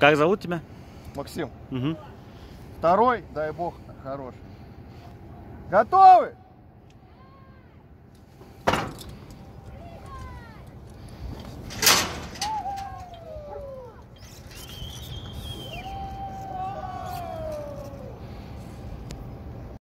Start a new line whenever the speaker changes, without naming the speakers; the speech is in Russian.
Как зовут тебя?
Максим.
Угу.
Второй, дай бог, хороший. Готовы?